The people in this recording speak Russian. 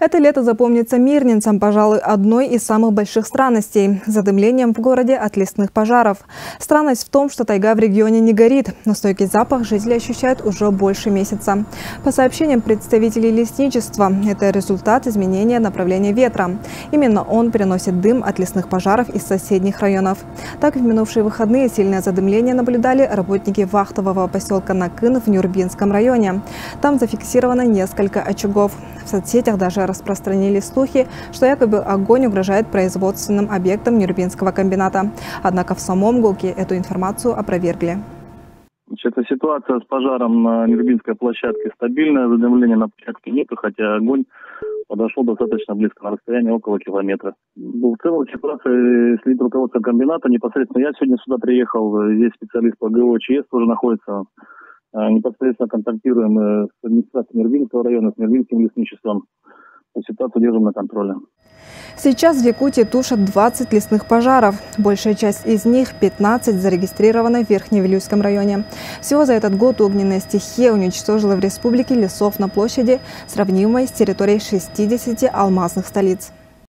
Это лето запомнится мирнинцам, пожалуй, одной из самых больших странностей – задымлением в городе от лесных пожаров. Странность в том, что тайга в регионе не горит, но стойкий запах жители ощущают уже больше месяца. По сообщениям представителей лесничества, это результат изменения направления ветра. Именно он переносит дым от лесных пожаров из соседних районов. Так, в минувшие выходные сильное задымление наблюдали работники вахтового поселка Накын в Нюрбинском районе. Там зафиксировано несколько очагов. Соцсетях даже распространили слухи, что якобы огонь угрожает производственным объектам Нюрбинского комбината. Однако в самом ГУКе эту информацию опровергли. Эта ситуация с пожаром на Нюрбинской площадке стабильная, задымления на площадке нет, хотя огонь подошел достаточно близко, на расстоянии около километра. В целом ситуация следит руководство комбината. Непосредственно я сегодня сюда приехал, здесь специалист по ГОЧС тоже находится. А, непосредственно контактируем э, с администрацией Нервинского района, с Нервинским лесничеством. Ситуацию держим на контроле. Сейчас в Якутии тушат 20 лесных пожаров. Большая часть из них, 15, зарегистрирована в Верхневилюйском районе. Всего за этот год огненная стихия уничтожила в республике лесов на площади, сравнимой с территорией 60 алмазных столиц.